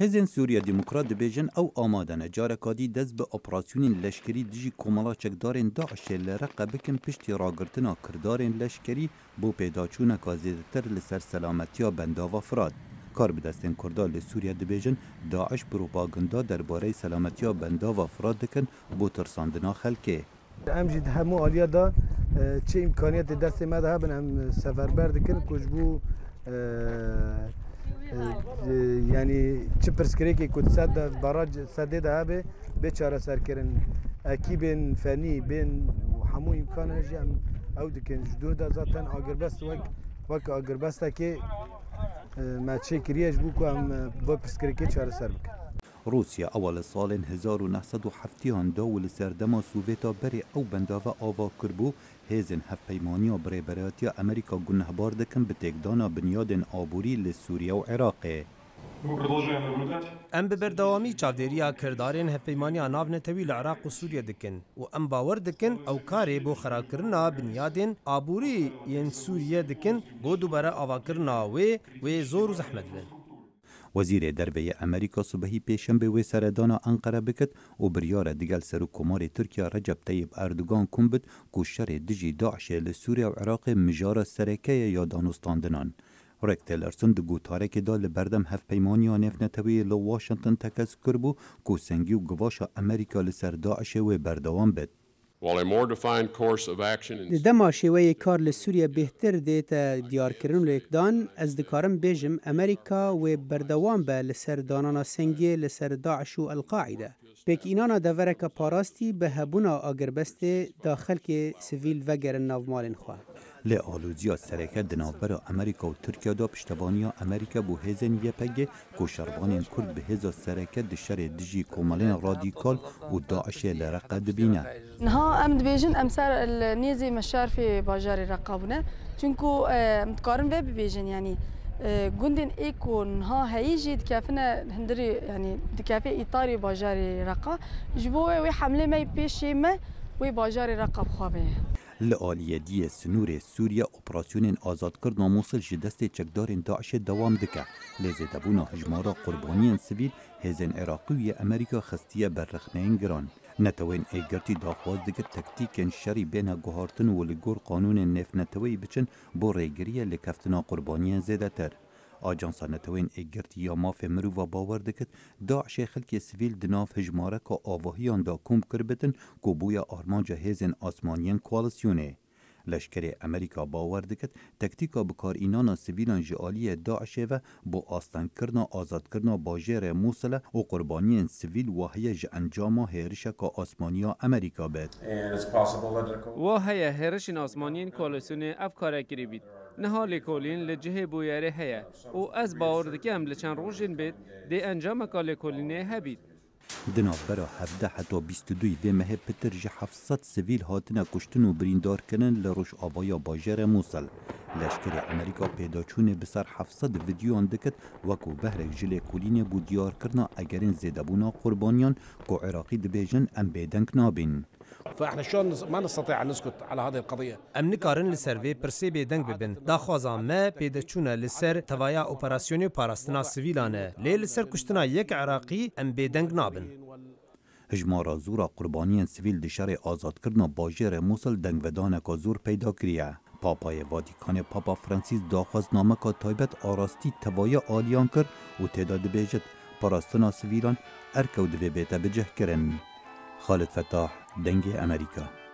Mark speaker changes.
Speaker 1: هزین سوریا دیموکرات دبیجن او آمادن جارکادی دست به اپراسیونین لشکری دیجی کومالا چکدارین داعش لرقه بکن پشتی راگرتنا کردارین لشکری بو پیداچون کازیدتر لسر سلامتیا بنداوا فراد کار بدستین کردا لسوریا دبیجن داعش پروپاگندا درباره سلامتیا بنداوا فراد دکن بو ترساندنا خلکه
Speaker 2: امجد همو آلیا دا چه امکانیت دست ما ده بنم سفر بردکن کجبو یعنی چه پرسکری که کد صد براج صد ده به به چاره سر کردن اکی بین فنی بین همو امکان هجی هم او دکن جدو ده ذاتن اگر بست وک وک اگر بسته که ما چه کریش بو که هم با پرسکری که چاره سر بکن
Speaker 1: روسیا اول سال 1970 داول سردما سوویتا بری او بنداوه آوا کربو هیزن هف پیمانیا بری براتیا امریکا گنه بار دکن به تکدانا بنیادن آبوری لسوریه و عراقه
Speaker 2: ام به بردوامی چاودێریا کردارên هەپەیمانیا ناونەتەوی لە عراق و سووریا dikin و ئەم باوەەر dikin ئەو کارێ بۆ خراکردنا بنیادên ئابووری یەن سووریە dikin بۆ دووبارە ئاواکردنا wê wê زۆر و زەحمەت بن.
Speaker 1: وەزیرێ دەربەیە ئەمریکا سوبەهی پێشەمبێ وێ سەردانا ئەنقەرە بکرد و بریارە دیگەل سەر و کۆماری تورکیا ڕەجەب تەیب ئەردوگان کوم بت کو شەرێ دژی داعشێ لە سووریا و عێراقێ مژارە سەرەکەیە یا دانوستاندنان. ڕێک تێلەرسن دو گوتارێکیدا لە بەردەم هەف پەیمانیا نێفنەتەوەی لە واشنگتن تەکەس کرد بوو کو سەنگی و گواشە ئەمریکا لەسەر داعشێ وێ بەردەوام بێت. د دما شێوەیە کار لە سووریا بهتر دێتە دیارکردن لێکدان ئەس دکارم بێژم ئەمریکا وێ بەردەوام بە لەسەر دانانا سنگێ لەسەر داعش و ئەلقاعیدە پێکینانە دەڤەرەکە
Speaker 2: پاراستی بە هەبوونا ئاگربەستێ داخەلکێ سڤیل وەگەرن ناومالن خوارد
Speaker 1: لێ ئۆلوزیۆ سەرەکە دناوبەرە ئەمریکا و تورکیادا پشتبانیا ئەمریکا بۆ هێزن یەپەگێ کۆشاربانێن کورد بە هێزە سەرەکە دشارێ دژی کمالین رادیکال و داعشێ لە نها ام دبیجن ام سر نیزی نێزی مەشارفێ باژاری ڕقابوونە چونکو اه، متکارم به ببیجن یعنی اه، گوندین ای ha heyî jî dikevine hindirê هندری یعنی دکافه ایتاری باجار ji جبوه وی حمله می پیشی me وی باجار reqa bixwabeye. لآلیدی سنور سوریا اپراسیون آزادکردن موصل جی دست چکدارین داعش دوام دکه لزیدبونا هجمارا قربانیان سویل هزین عراقی امریکا خستیه بررخنین گران نتوین ایگرتی داخواز دکه تکتیکن شری بین گوهارتن و لگور قانون نف نتوی بچن با ریگریه لکفتنا قربانیان زیده تر آژانسا نەتەوەین ئێگرتی یامافێ مرۆڤ باوەەر دەکرد داعشێ خەلکی سیویل دناف هژمارە کە ئاواهیاندا کوم کردبتن کۆ بووە ئارمانجە هێزن ئاسمانیان کوالسیونێ لشکر امریکا باور دکت تکتیکا بکار اینان سویلان جعالی داعشه و با آستان کرنا آزاد کرنا باجر موسلا و قربانی سویل وحیه ج انجام هرش کا آسمانی امریکا بد
Speaker 2: وحیه هرش آسمانی کالسون افکار گری بید نهال کولین لجه بویاره هیا او از باور دکی هم لچن روشن بید دی انجام کالکولینه هبید
Speaker 1: دنافرا 17 حتی 22 وی مه پتر جی 700 سویل هاتنه کشتن و بریندار کنن لروش آبایا باجر موصل لشکر امریکا پیدا چونه بسر 700 ویدیوان دکت وکو بهرک جلی کولین بو دیار کرنا اگرین زیدبونا قربانیان کو عراقی دبیجن ام بیدنک نابین
Speaker 2: فاحنا شلون ما نستطيع ان نسكت على هذه القضيه ام نكارن لسروي برسي بيدنگ ببن دا خوازا ما بيد چونه لسر توايا اوپراسيوني پاراستنا سيفيلانه لي لسر كشتنا يك عراقي ام بيدنگ نابن
Speaker 1: هجمارا زورا قربانیان سیویل دی شر آزاد کردن باجر موسل دنگودان کا زور پیدا کریه پاپای واتیکان پاپا فرانسیس داخواست نامه کا تایبت آراستی توایه آلیان کرد و تعداد بیجت پاراستنا سویران ارکود وی بیتا بجه کرن. خالد فتاح دنجي أمريكا